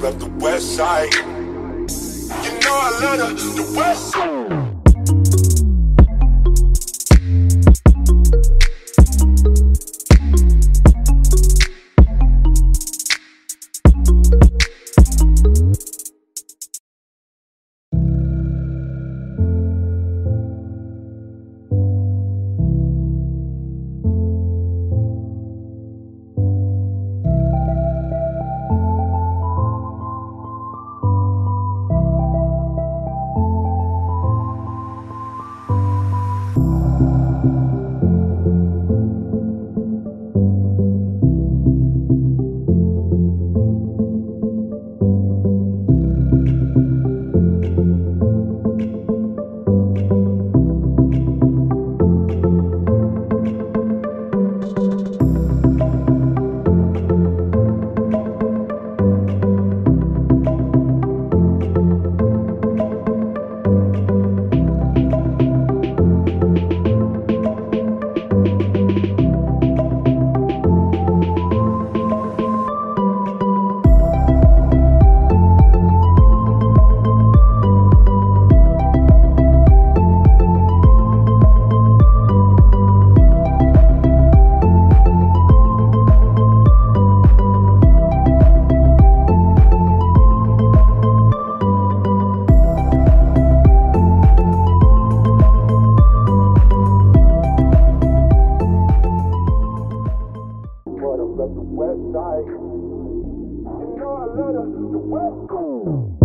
rep the west side. You know I love the, the west side. But the west side. You know I love the, the west.